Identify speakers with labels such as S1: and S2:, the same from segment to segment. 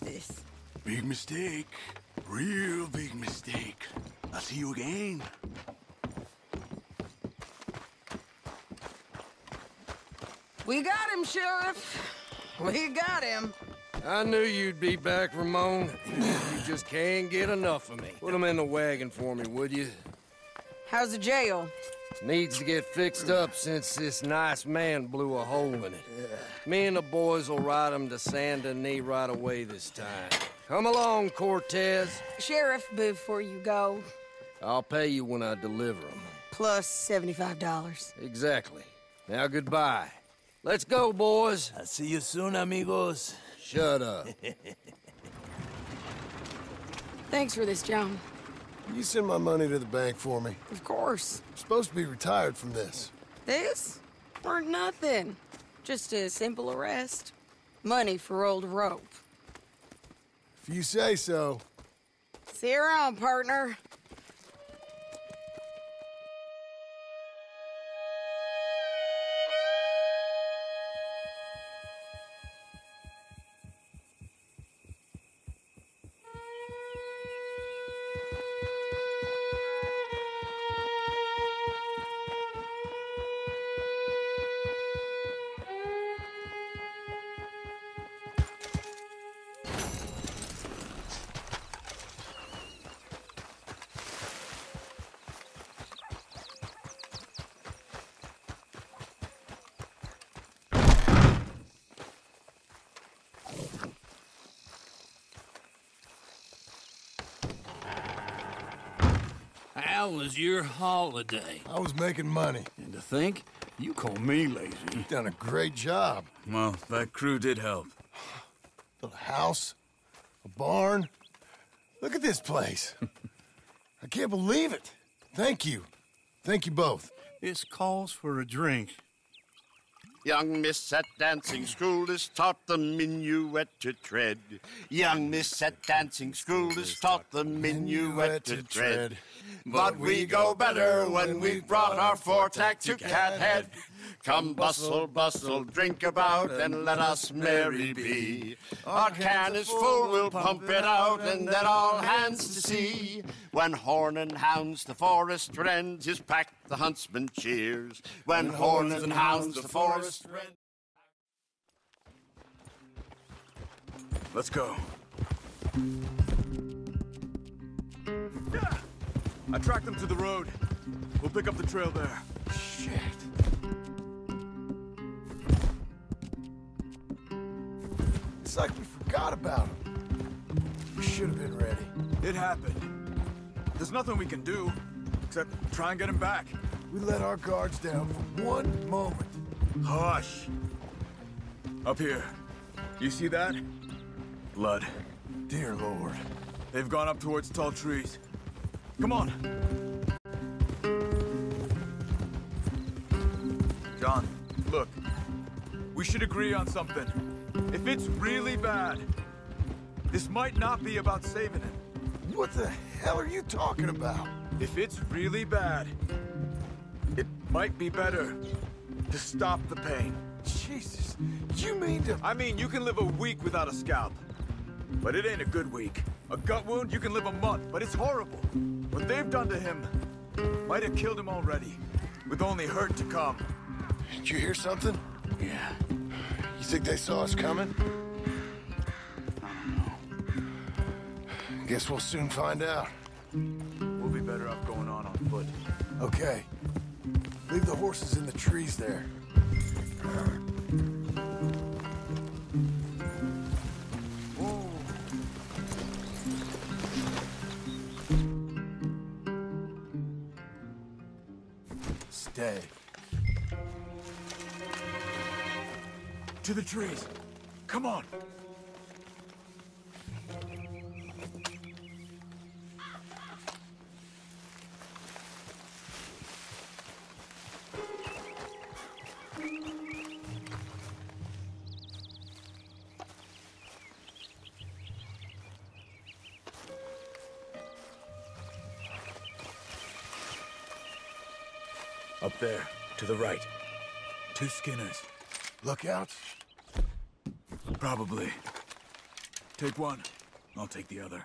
S1: Watch this.
S2: Big mistake. Real big mistake. I'll see you again.
S1: We got him, Sheriff. We got him.
S3: I knew you'd be back, Ramon. You just can't get enough of me. Put him in the wagon for me, would you?
S1: How's the jail?
S3: Needs to get fixed up since this nice man blew a hole in it. Me and the boys will ride him to Saint Denis right away this time. Come along, Cortez.
S1: Sheriff, before you go,
S3: I'll pay you when I deliver him.
S1: plus $75.
S3: Exactly. Now goodbye. Let's go, boys.
S4: I'll see you soon, amigos.
S3: Shut up.
S1: Thanks for this, John.
S5: You send my money to the bank for me.
S1: Of course.
S5: I'm supposed to be retired from this.
S1: This? Weren't nothing. Just a simple arrest. Money for old rope.
S5: If you say so.
S1: See you around, partner.
S4: How was your holiday?
S5: I was making money.
S2: And to think, you call me lazy.
S5: You've done a great job.
S2: Well, that crew did help.
S5: Little house, a barn. Look at this place. I can't believe it. Thank you. Thank you both.
S2: This calls for a drink.
S6: Young miss at dancing school is taught the minuet to tread. Young miss at dancing school is taught the minuet to tread. But we go better when we've brought our four-tack to Cathead. Come bustle, bustle, drink about, and let us merry be. Our can is full, we'll pump it out, and then all hands to sea. When horn and hounds the forest rend, his pack the huntsman cheers. When horn and hounds the forest rend.
S2: Let's go. I tracked them to the road. We'll pick up the trail there.
S5: Shit.
S2: It happened. There's nothing we can do except try and get him back.
S5: We let our guards down for one moment.
S2: Hush. Up here. You see that? Blood.
S5: Dear Lord.
S2: They've gone up towards tall trees. Come on. John, look. We should agree on something. If it's really bad, this might not be about saving him.
S5: What the hell are you talking about?
S2: If it's really bad, it might be better to stop the pain.
S5: Jesus, you mean to...
S2: I mean, you can live a week without a scalp, but it ain't a good week. A gut wound, you can live a month, but it's horrible. What they've done to him might have killed him already, with only hurt to come.
S5: Did you hear something?
S2: Yeah.
S5: You think they saw us coming? Guess we'll soon find out.
S2: We'll be better off going on on foot.
S5: Okay. Leave the horses in the trees there. Stay.
S2: To the trees. Come on. Up there, to the right. Two Skinners.
S5: Look out.
S2: Probably. Take one. I'll take the other.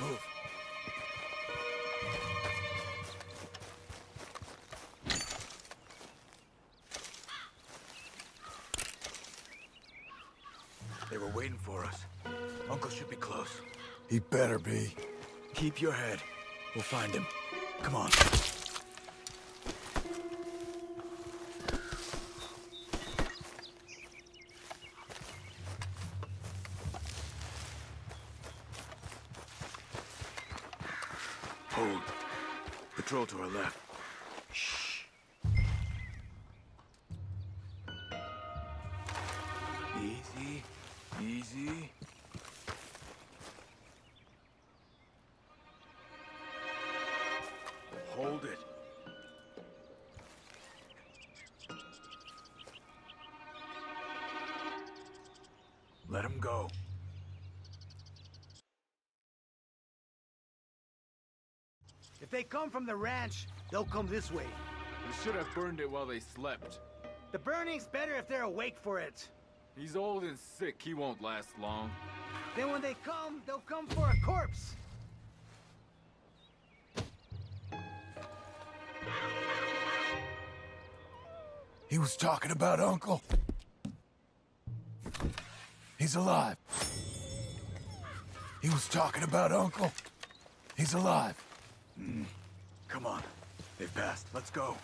S2: Move. They were waiting for us. Uncle should be close.
S5: He better be.
S2: Keep your head. We'll find him. Come on. Hold. Patrol to our left. Shh. Easy. Easy. Let him go.
S7: If they come from the ranch, they'll come this way.
S8: We should have burned it while they slept.
S7: The burning's better if they're awake for it.
S8: He's old and sick. He won't last long.
S7: Then when they come, they'll come for a corpse.
S5: He was talking about Uncle. He's alive. He was talking about Uncle. He's alive. Hmm.
S2: Come on. They've passed. Let's go.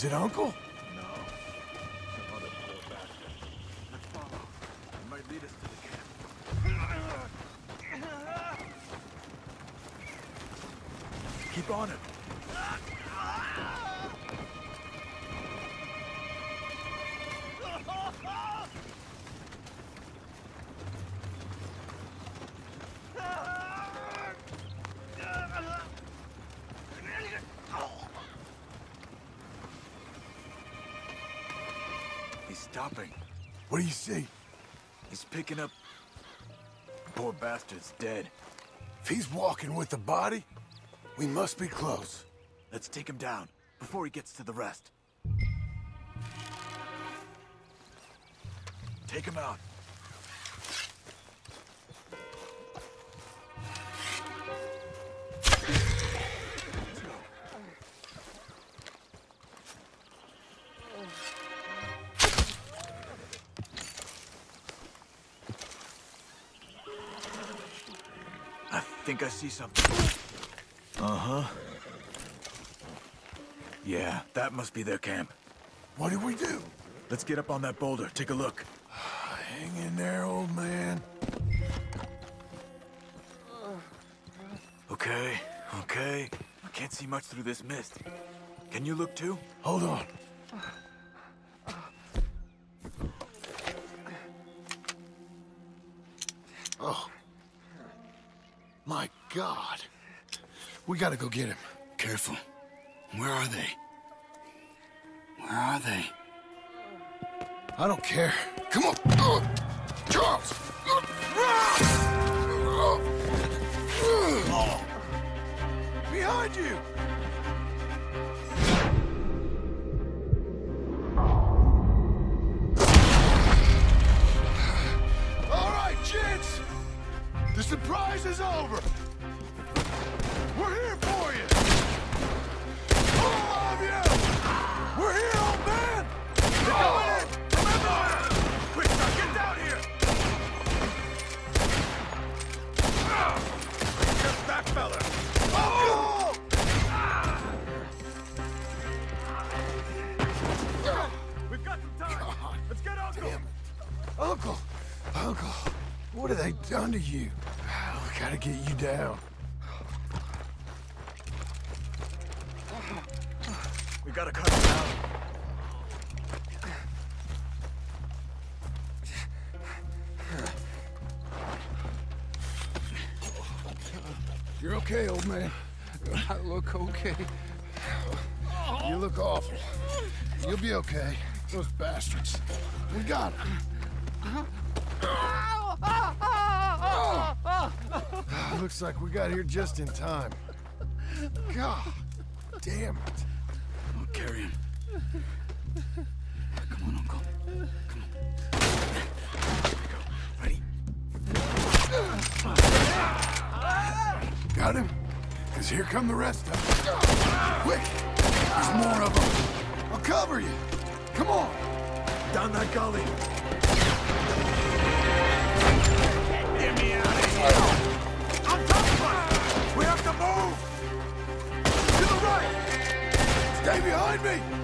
S5: Is it Uncle?
S2: No. Some other poor bastard. Let's follow. It might lead us to the camp. Keep on him. He's stopping.
S5: What do you see?
S2: He's picking up... Poor bastard's dead.
S5: If he's walking with the body, we must be close.
S2: Let's take him down before he gets to the rest. Take him out. Think I see something. Uh-huh. Yeah, that must be their camp.
S5: What do we do?
S2: Let's get up on that boulder, take a look.
S5: Hang in there, old man.
S2: Okay, okay. I can't see much through this mist. Can you look too?
S5: Hold on. God. We gotta go get him.
S9: Careful. Where are they? Where are they?
S5: I don't care. Come on. Uh, Charles! Uh, uh, Behind you! You? We gotta get you down.
S2: We gotta cut him out.
S5: You're okay, old man. I look okay. You look awful. You'll be okay. Those bastards. We got them. Ah, looks like we got here just in time. God damn it.
S9: I'll carry him. Come on, Uncle. Go. Ready.
S5: Got him? Because here come the rest of them. Quick! There's more of them. I'll cover you. Come on.
S2: Down that gully.
S5: Stay behind me!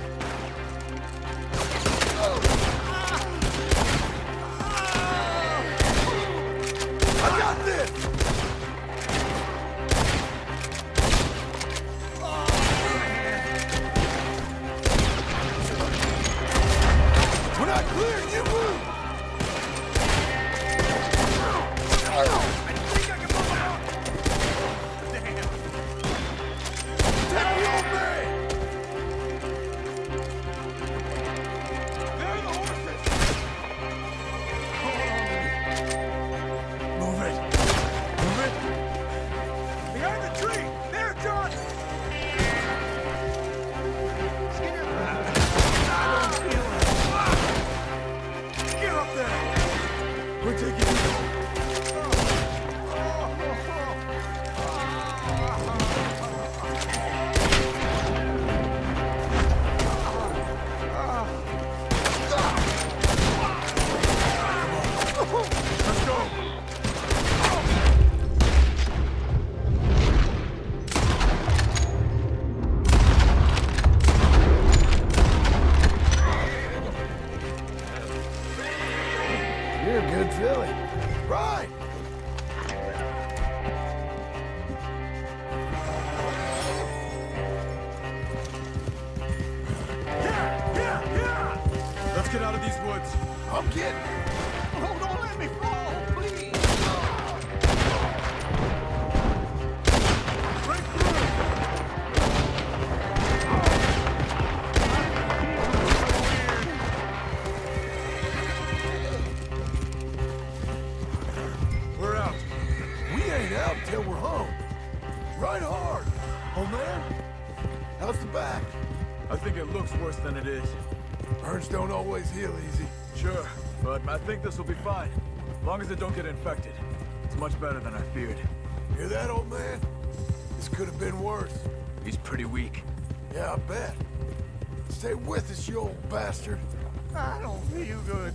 S2: Get out of these woods.
S5: I'm getting
S7: Oh, don't let me fall, please.
S2: We're out.
S5: We ain't out till we're home. Right hard. Oh, man. How's the back?
S2: I think it looks worse than it is.
S5: Burns don't always heal easy.
S2: Sure, but I think this will be fine. As long as it don't get infected. It's much better than I feared.
S5: Hear that, old man? This could have been worse.
S2: He's pretty weak.
S5: Yeah, I bet. Stay with us, you old bastard.
S7: I don't feel good.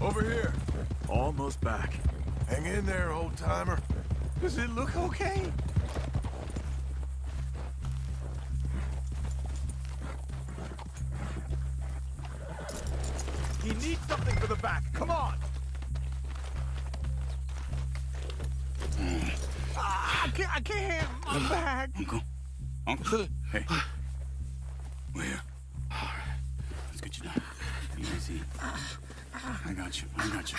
S2: Over here. Almost back.
S5: Hang in there, old timer.
S7: Does it look okay?
S2: He needs something for the back. Come on!
S7: Ah, I can't, I can't. My back.
S9: Uncle. Uncle. Hey. We're here. Let's get you down. Easy. I got you. I got you.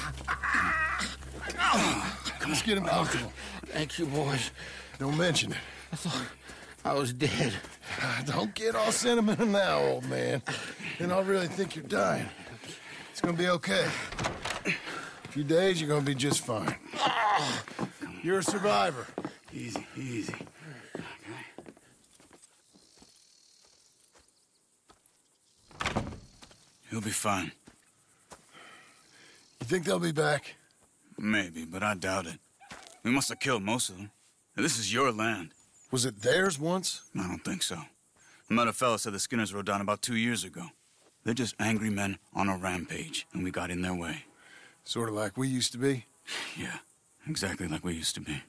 S5: Let's get him out. comfortable.
S3: Thank you, boys.
S5: Don't mention it.
S3: I thought I was dead.
S5: Ah, don't get all sentimental now, old man. Then I'll really think you're dying. It's gonna be okay. A few days, you're gonna be just fine. You're a survivor.
S9: Easy, easy. Okay. He'll be fine.
S5: You think they'll be back?
S9: Maybe, but I doubt it. We must have killed most of them. This is your land.
S5: Was it theirs once?
S9: I don't think so. I met a fella said the Skinners rode down about two years ago. They're just angry men on a rampage, and we got in their way.
S5: Sort of like we used to be.
S9: Yeah, exactly like we used to be.